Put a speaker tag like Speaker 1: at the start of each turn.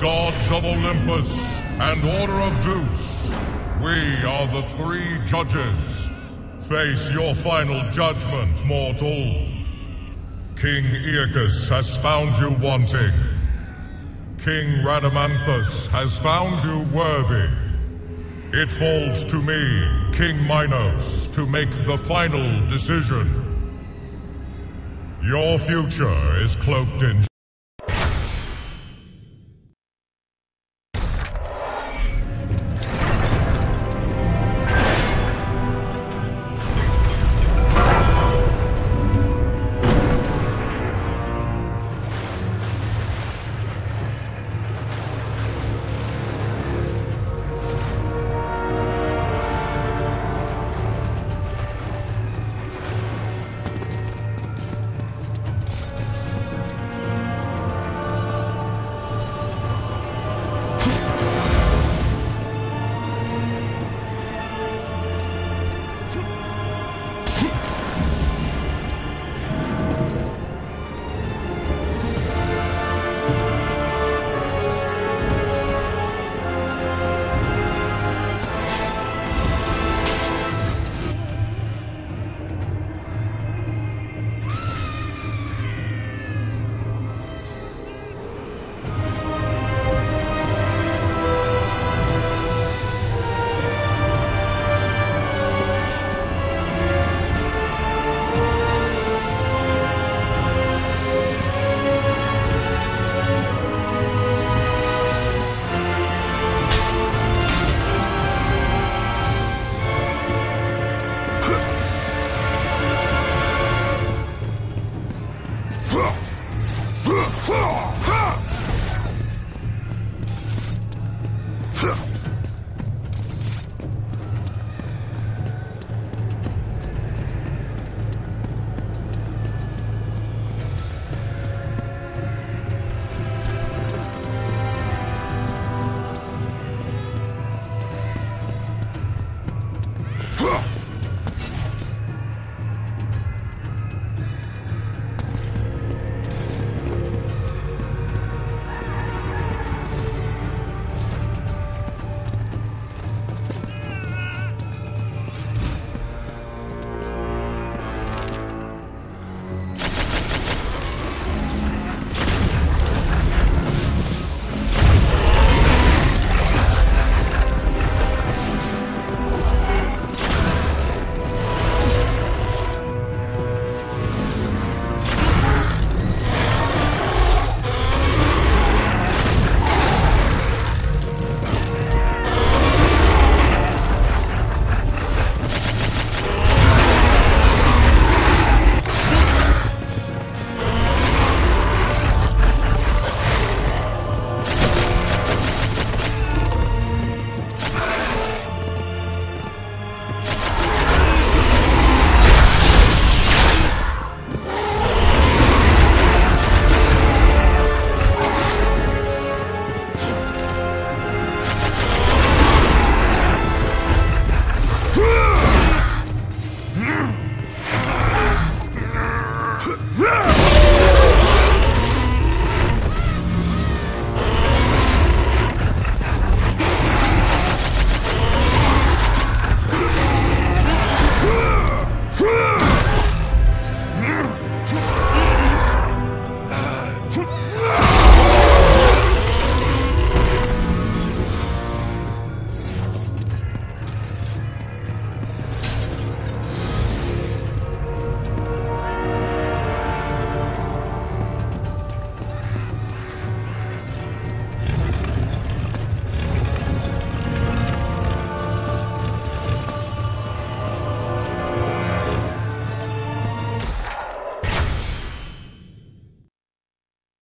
Speaker 1: Gods of Olympus and Order of Zeus, we are the three judges. Face your final judgment, mortal. King Aeacus has found you wanting. King Rhadamanthus has found you worthy. It falls to me, King Minos, to make the final decision. Your future is cloaked in
Speaker 2: Huh!